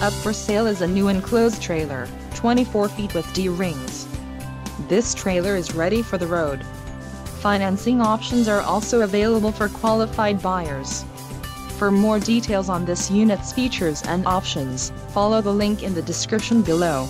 Up for sale is a new enclosed trailer, 24 feet with D-rings. This trailer is ready for the road. Financing options are also available for qualified buyers. For more details on this unit's features and options, follow the link in the description below.